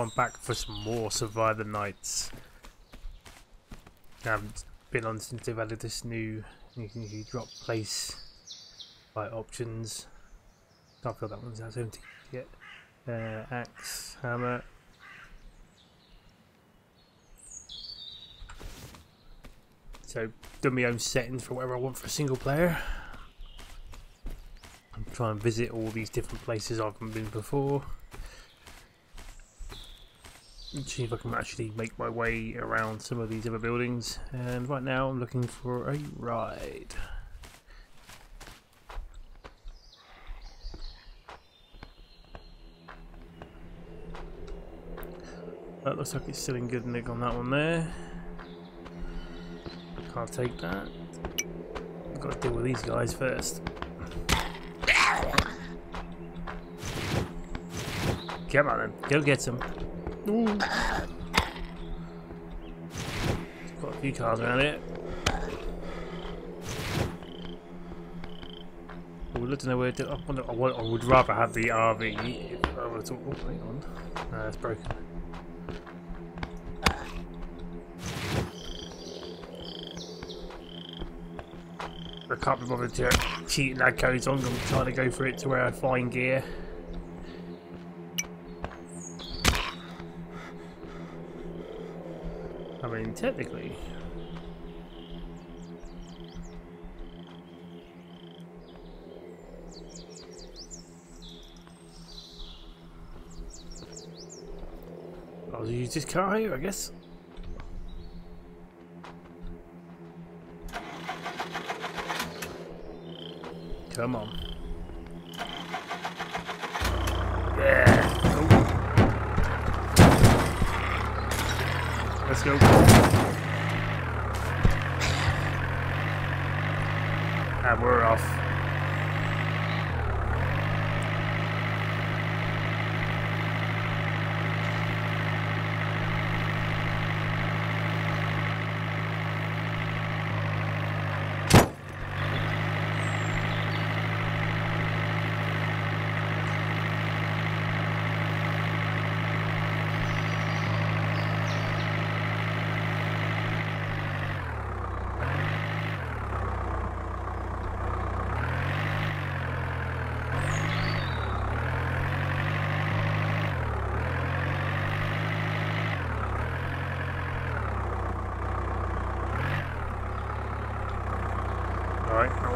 I'm back for some more Survive the Nights. I haven't been on since they've added this new you drop place by options. Can't feel that one's out empty yet. Uh, axe, hammer. So done my own settings for whatever I want for a single player. I'm trying to visit all these different places I haven't been before see if I can actually make my way around some of these other buildings. And right now I'm looking for a ride. That looks like it's still in good nick on that one there. Can't take that. I've got to deal with these guys first. Come on then, go get some. Ooh. Got a few cars around here. I would love to know where to. I, wonder, I, I would rather have the RV if I were to. Oh, hang on. No, it's broken. I can't be bothered to cheating that code on. I'm trying to go for it to where I find gear. Mean, technically. I'll use this car here, I guess. Come on. Let's go. And we're off.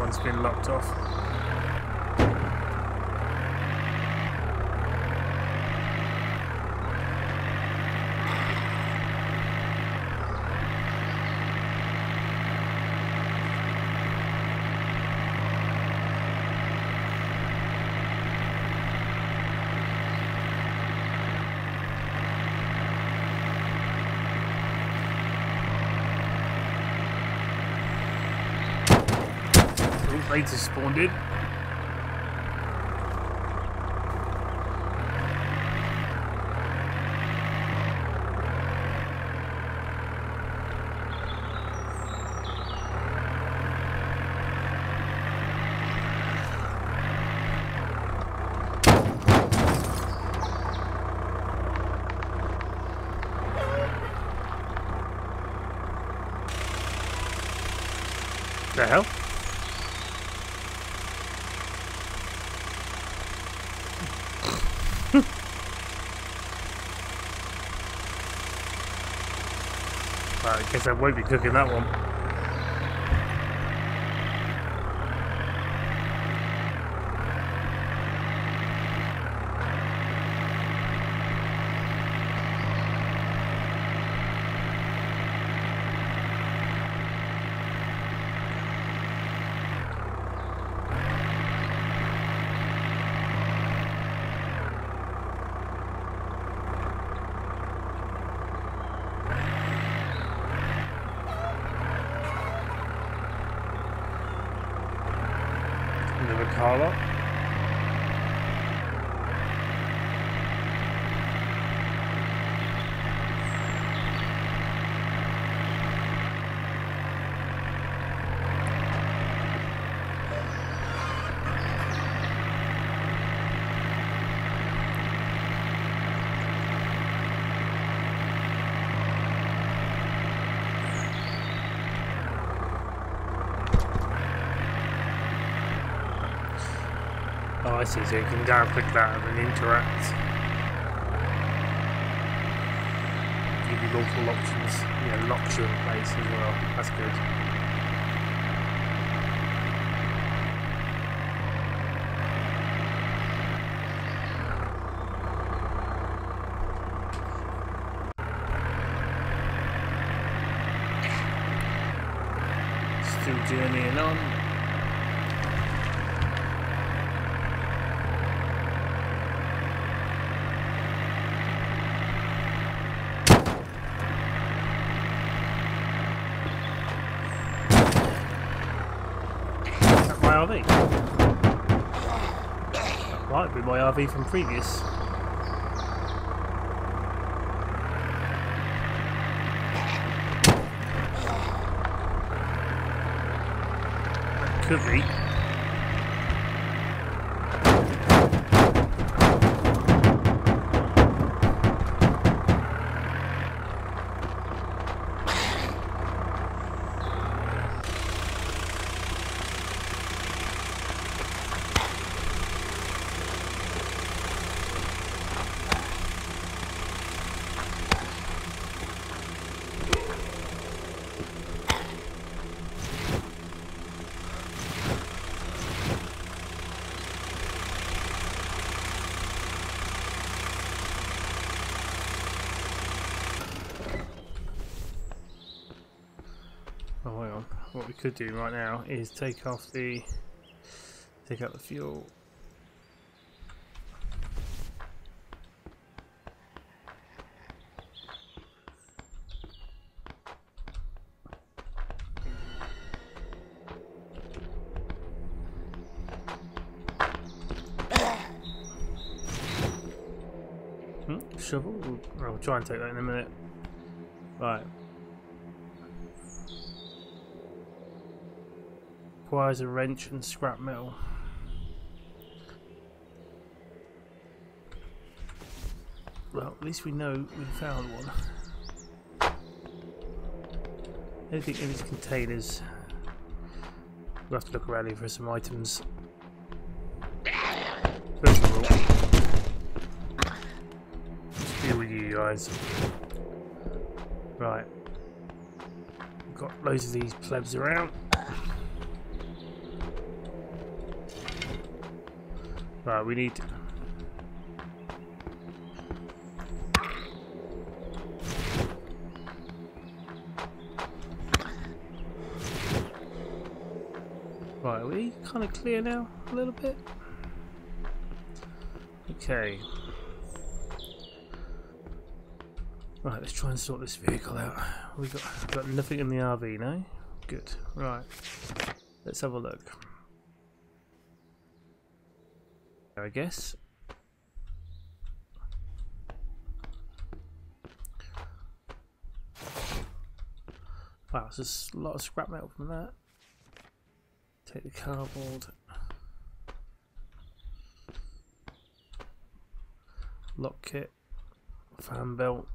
One's been locked off. Blades has spawned in. The hell? I guess I won't be cooking that one. I see, so you can down click that and then interact. Give you multiple options. Yeah, locks you in place as well. That's good. Still journeying on. Is that my RV? That might be my RV from previous. Could be. Oh, hang on. What we could do right now is take off the, take out the fuel. Hmm, shovel? I'll try and take that in a minute. Right. Requires a wrench and scrap metal. Well, at least we know we found one. Anything in these containers. We'll have to look around here for some items. First of all, deal with you guys. Right. We've got loads of these plebs around. Right, we need. Right, we kind of clear now? A little bit? Okay. Right, let's try and sort this vehicle out. We got got nothing in the RV, no? Good. Right. Let's have a look. I guess. Wow, there's a lot of scrap metal from that. Take the cardboard. Lock kit. Fan belt.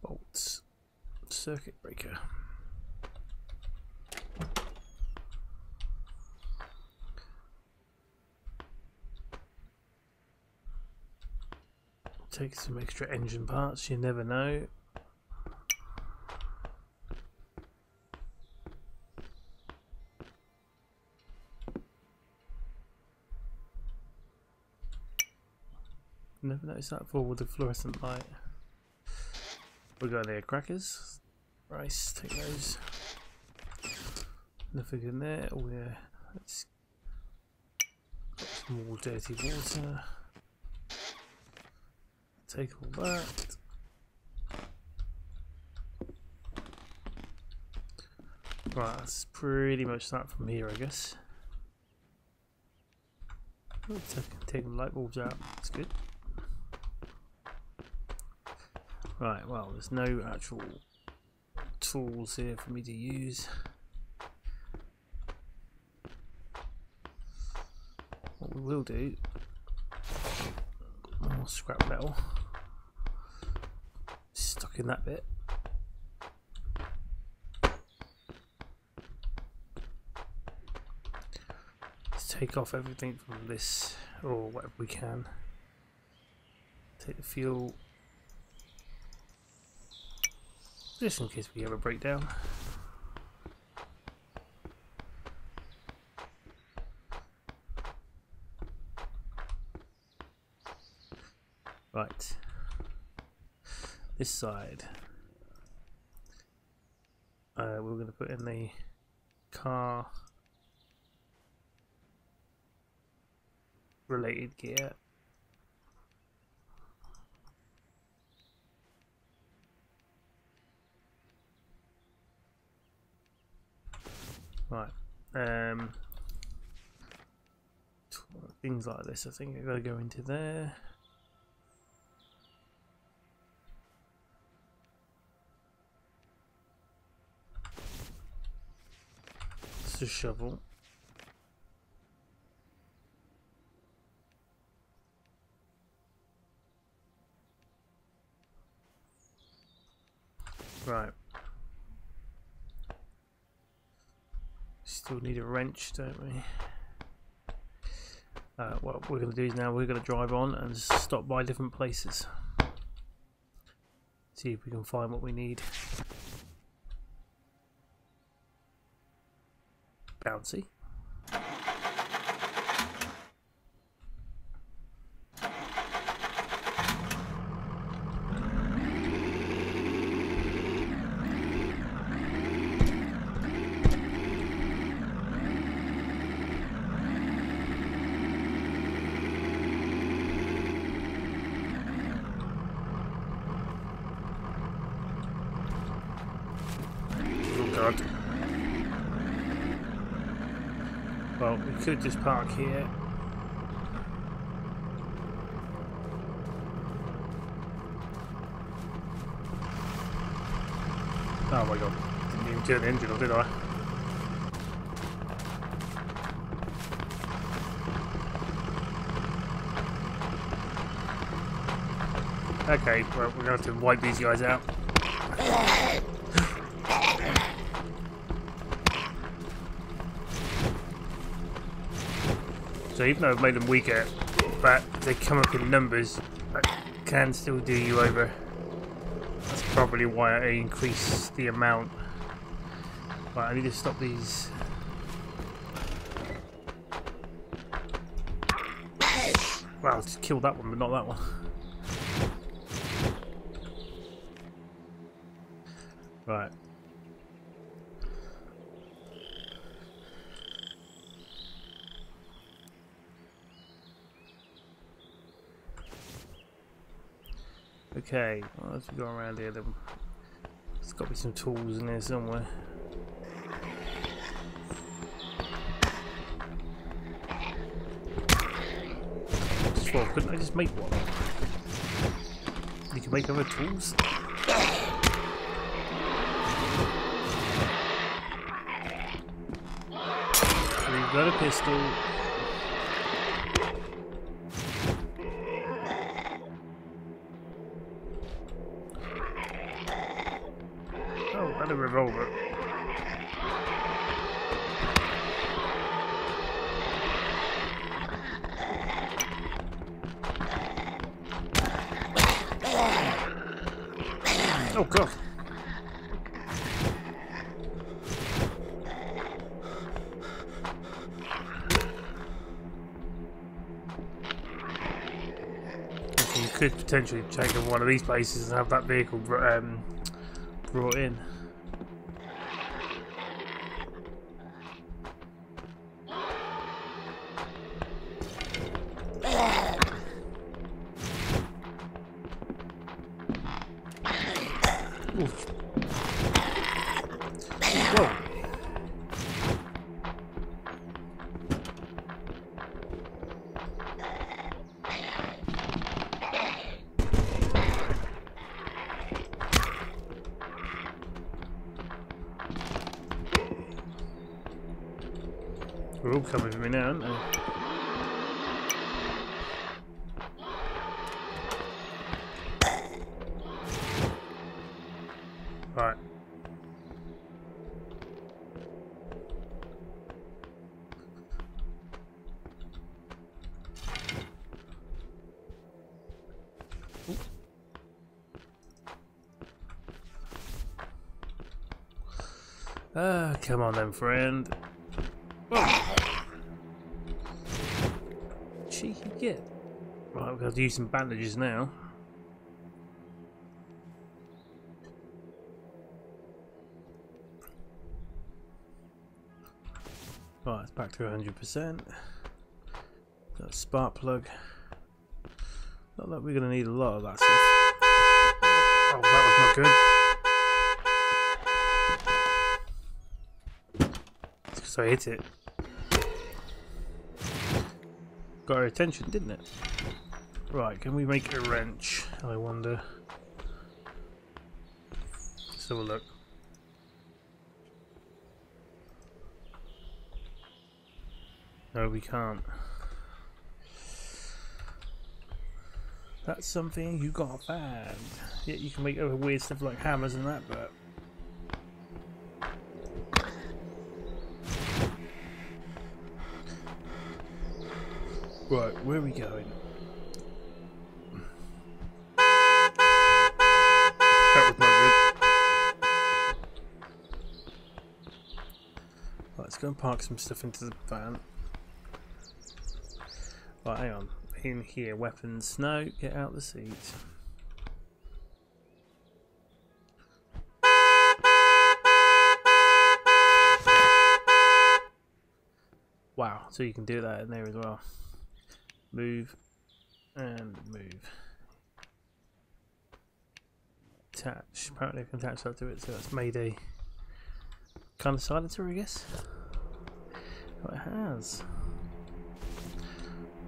Bolts. Circuit breaker. Take some extra engine parts, you never know. Never noticed that before with the fluorescent light. We got there crackers, rice, take those. Nothing in there. Oh yeah, let's more dirty water. Take all that. Right, that's pretty much that from here, I guess. Oh, take, the light bulbs out. That's good. Right, well, there's no actual tools here for me to use. What we will do, more scrap metal, stuck in that bit. Let's take off everything from this, or whatever we can. Take the fuel, just in case we have a breakdown. Right. This side. Uh, we're going to put in the car related gear. Right. Um, things like this, I think, are going to go into there. It's a shovel. Right. Still need a wrench, don't we? Uh, what we're going to do is now we're going to drive on and stop by different places. See if we can find what we need. Bouncy. Oh god. Well, we could just park here. Oh my god. Didn't even turn the engine on, did I? Okay, well, we're going to have to wipe these guys out. So even though I've made them weaker, but they come up in numbers, that can still do you over. That's probably why I increase the amount. Right, I need to stop these. Wow, just killed that one, but not that one. Right. Okay, well, as we go around here, there's got to be some tools in there somewhere. Well, couldn't I just make one? You can make other tools? We've got a pistol. And. Oh god. Could potentially take in one of these places and have that vehicle um, brought in. They're all coming for me now, aren't they? Right. Ah, come on then, friend. Git. Right, we've got to use some bandages now. Right, it's back to 100%. Got a spark plug. Not that we're going to need a lot of that stuff. Oh, that was not good. Because I hit it. Got our attention, didn't it? Right, can we make a wrench? I wonder. Let's have a look. No, we can't. That's something you got bad. Yeah, you can make other weird stuff like hammers and that, but... Right, where are we going? That was not good. Let's go and park some stuff into the van. Right, hang on. In here, weapons. No, get out the seat. Wow, so you can do that in there as well. Move and move. Attach. Apparently I can attach that to it, so that's made a kind of silencer, I guess. Oh, it has.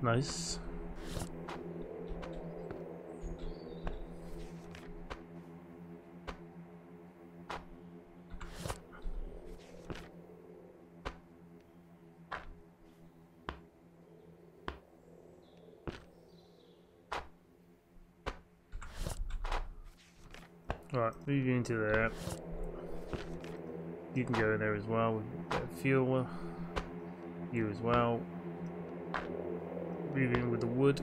Nice. Right, moving into there. You can go in there as well with a bit of fuel. You as well. Moving with the wood.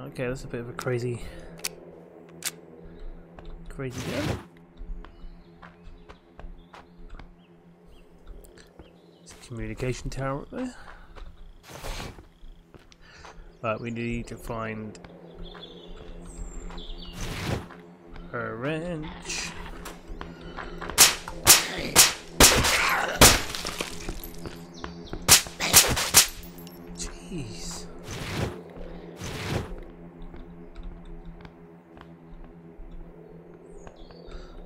Okay, that's a bit of a crazy, crazy gun. Communication tower up there. But we need to find a wrench. Jeez.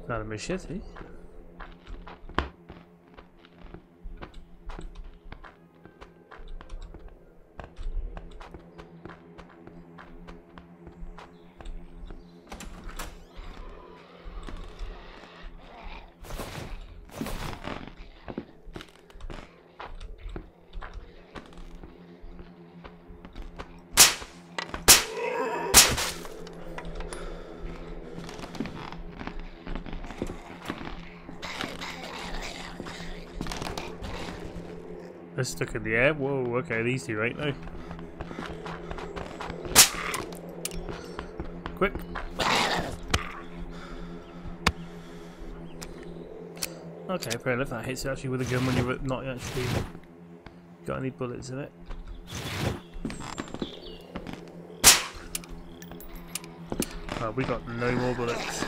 Not a machete. They're stuck in the air? Whoa, okay, these two right now. Quick. Okay, fair enough. That hits actually with a gun when you're not actually got any bullets in it. Oh, we got no more bullets.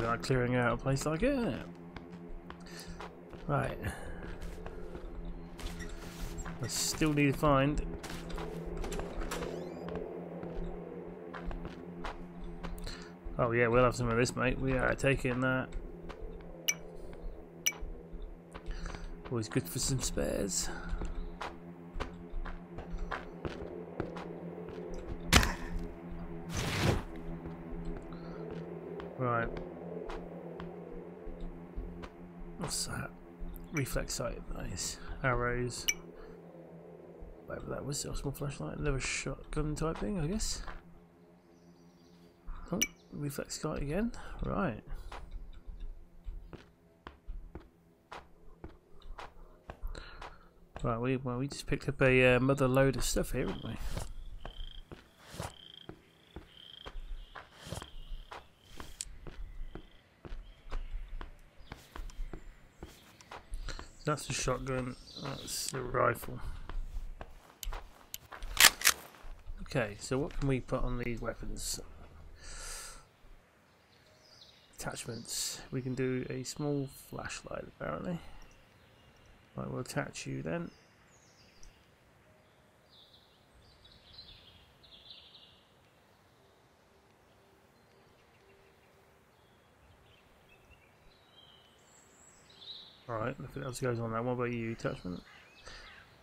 Like clearing out a place like it, Right. I still need to find Oh yeah, we'll have some of this mate. We are taking that. Always good for some spares. Reflex sight, nice. Arrows. Whatever that was, a small flashlight, another shotgun type thing, I guess. Oh, reflex sight again. Right. Right, we well we just picked up a uh, mother load of stuff here, haven't we? That's the shotgun, that's the rifle. Okay, so what can we put on these weapons? Attachments. We can do a small flashlight apparently. I will attach you then. Alright, nothing else goes on that. What about you, attachment?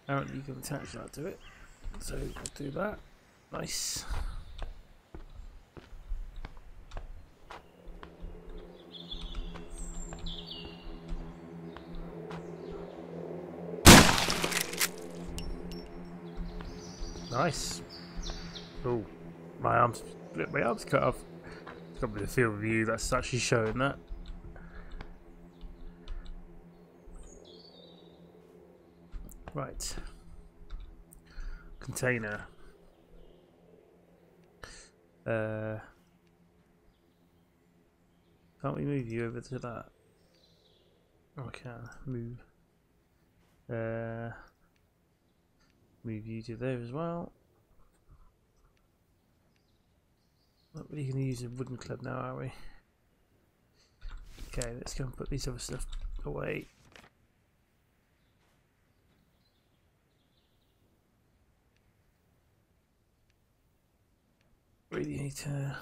Apparently you can attach that to it. So I'll do that. Nice. Nice. Oh, my arms, my arms cut off. Be the field view that's actually showing that. Right. Container. Uh, can't we move you over to that? Oh, I can move. Uh, move you to there as well. Not really going to use a wooden club now, are we? Okay, let's go and put these other stuff away. Radiator.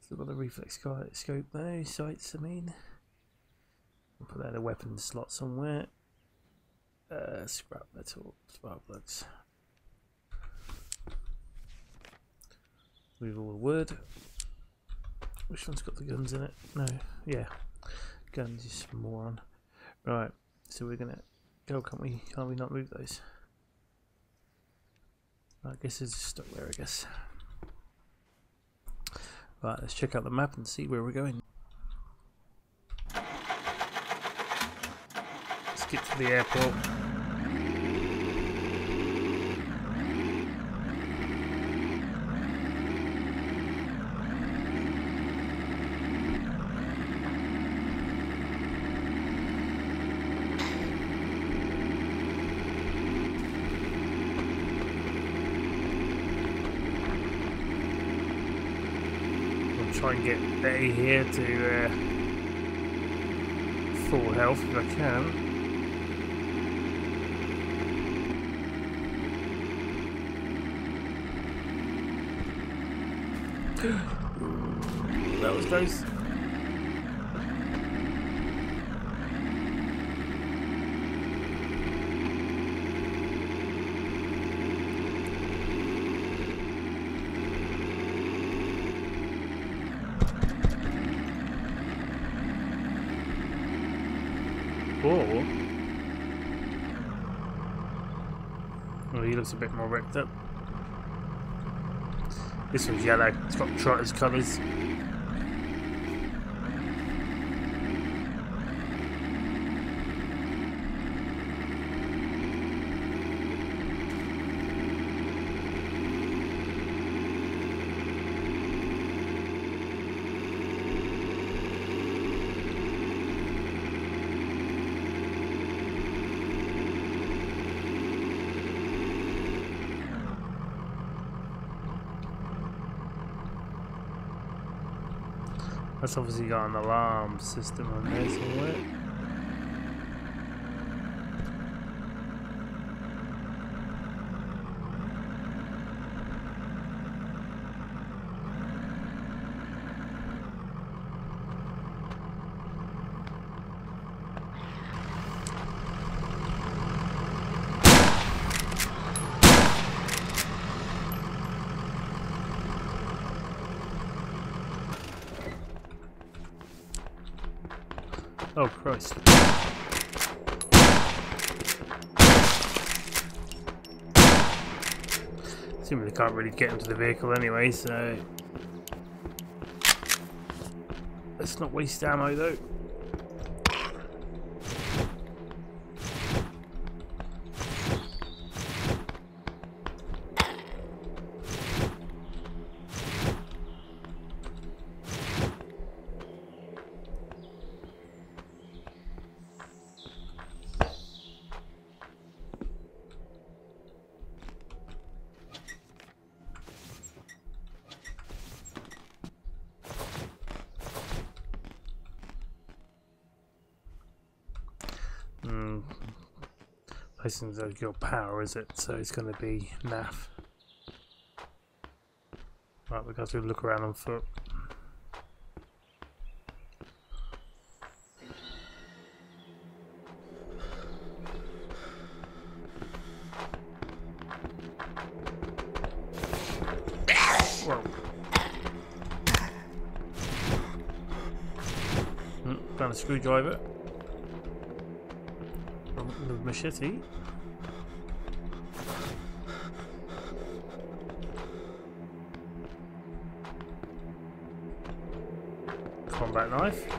Still got the reflex scope there, sights I mean. I'll put that in a weapon slot somewhere. Uh, scrap metal, spark plugs. Move all the wood. Which one's got the guns in it? No, yeah. Guns is more on. Right, so we're gonna go, can't we? Can't we not move those? I guess it's stuck there, I guess. Right, let's check out the map and see where we're going. Let's get to the airport. Try and get Betty here to uh, full health if I can. that was close. Oh. Looks a bit more ripped up. This one's yellow. It's got Trotter's colours. That's obviously got an alarm system on there somewhere. Oh, can't really get into the vehicle anyway, so... Let's not waste ammo though. Isn't your power, is it? So it's going to be naff. Right, we've got to look around on foot. Mm, found a screwdriver. Machete. combat knife.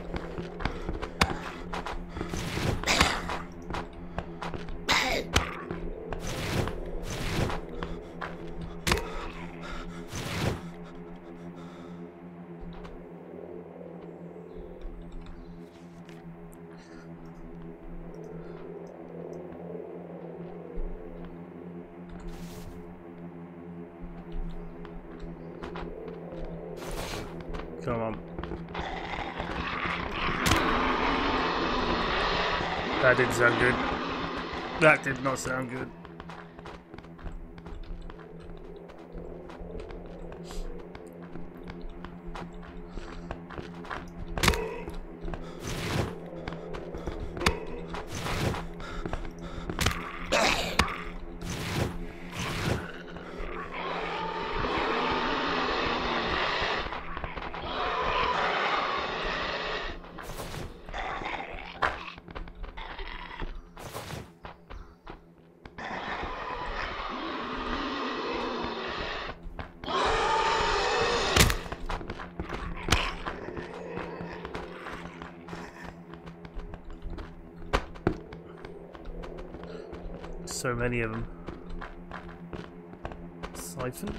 On. That didn't sound good. That did not sound good. Many of them. Siphon?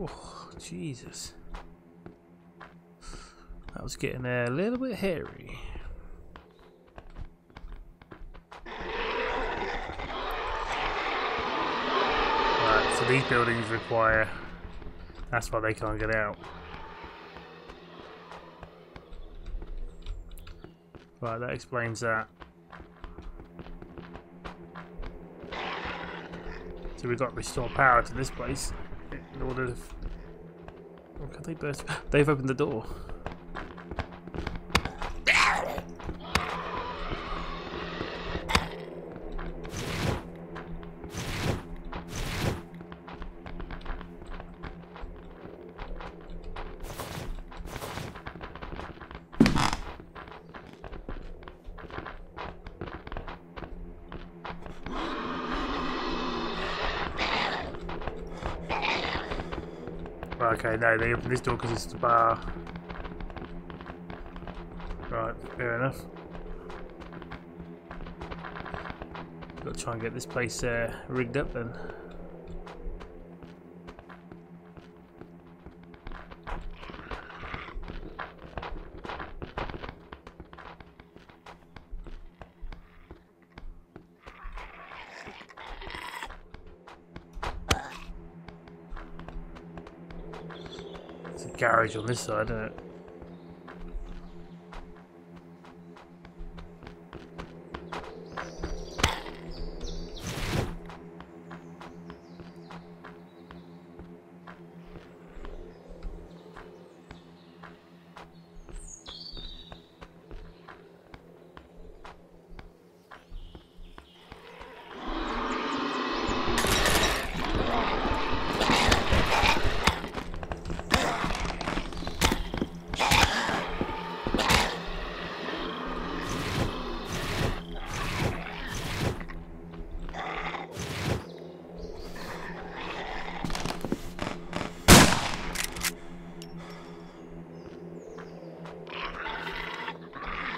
Oh, Jesus was getting a little bit hairy. Right, so these buildings require... That's why they can't get out. Right, that explains that. So we've got to restore power to this place in order to... Oh, can they burst? They've opened the door. They opened this door because it's the bar. Right, fair enough. Got to try and get this place uh, rigged up then. On this side, isn't it?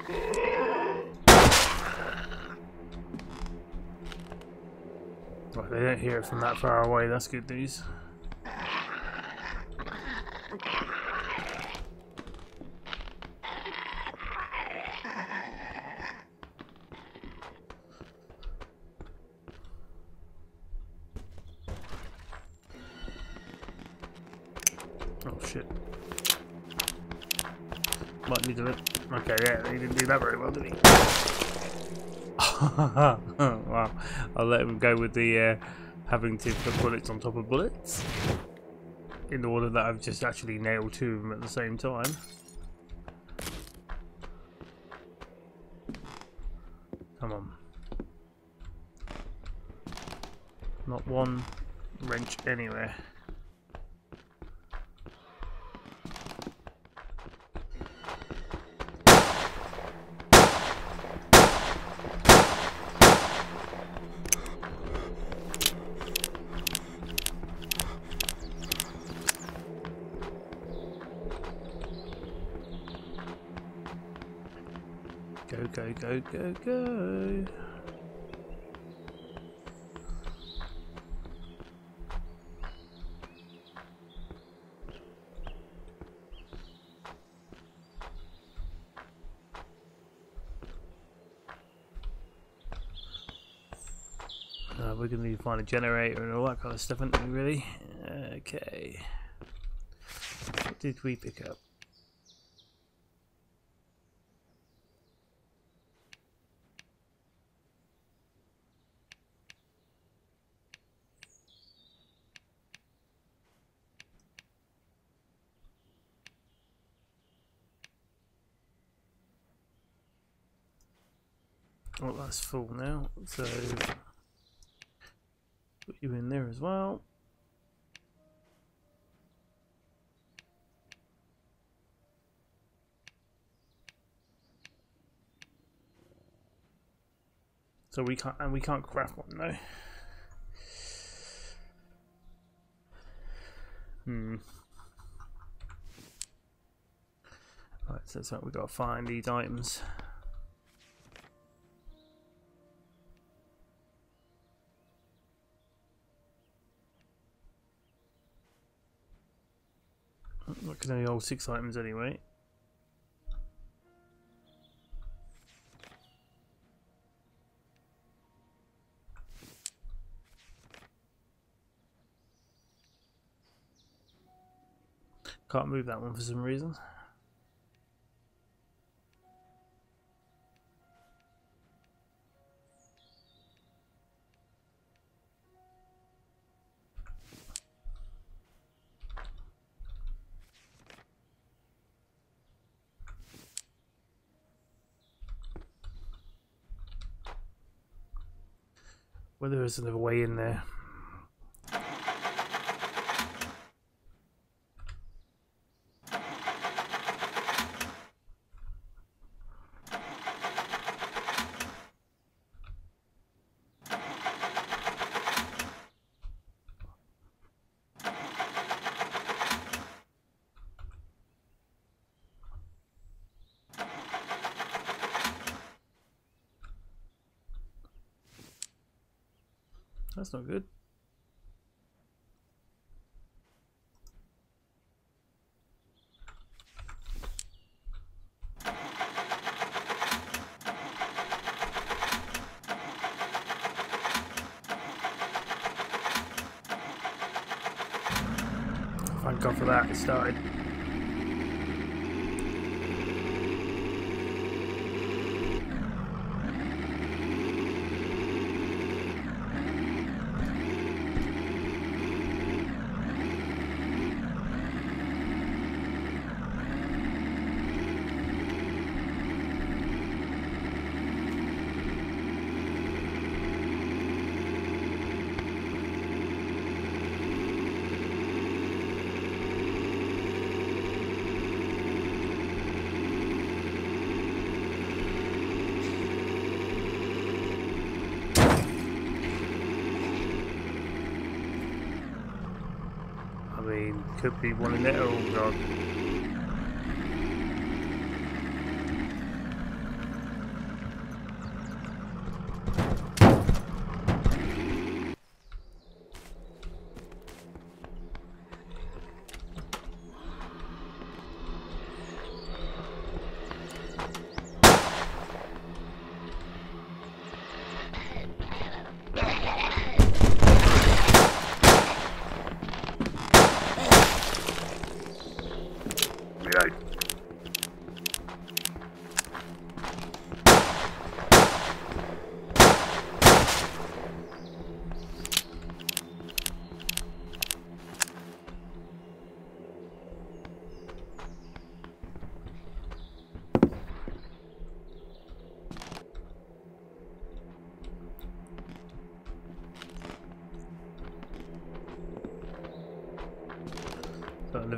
Well, they didn't hear it from that far away, that's good news. wow, I'll let him go with the uh, having to put bullets on top of bullets in the order that I've just actually nailed two of them at the same time. Come on. Not one wrench anywhere. Go, go, go, go, go. Uh, we're going to need to find a generator and all that kind of stuff, aren't we, really? Okay. What did we pick up? Well, that's full now, so put you in there as well. So we can't, and we can't craft one though. Hmm. Right, so that's what we've got to find these items. Can only hold six items anyway. Can't move that one for some reason. Whether there's another way in there. That's not good. Thank God for that, it started. I mean, could be one in there. Oh god.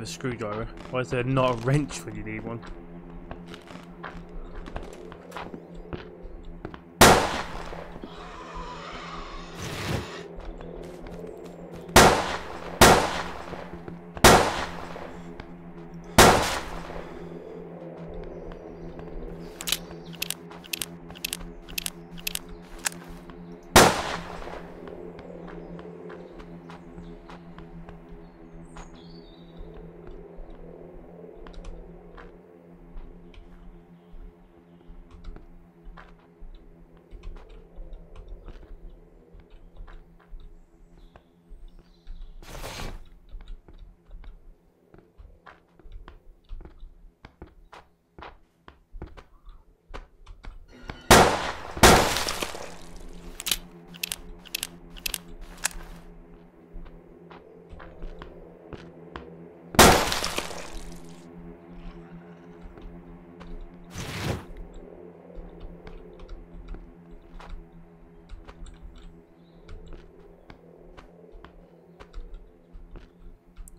Another screwdriver. Why is there not a wrench when you need one?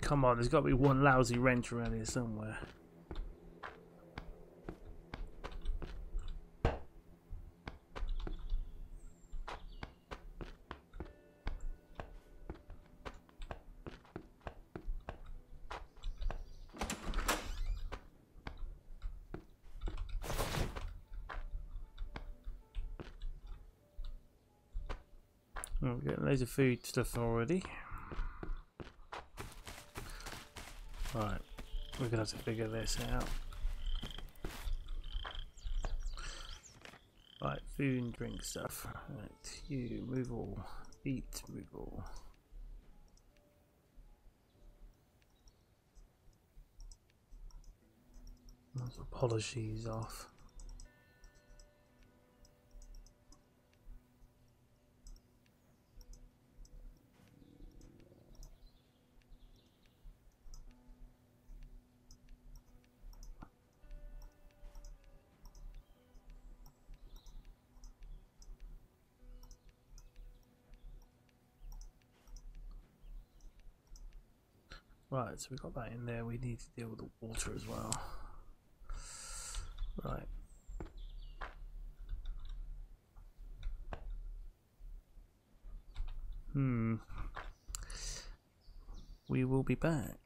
Come on, there's got to be one lousy wrench around here somewhere. Loads of food stuff already. Right, we're gonna have to figure this out. Right, food and drink stuff. Right, you move all. Eat, move all. These off. Right, so we got that in there. We need to deal with the water as well. Right. Hmm. We will be back.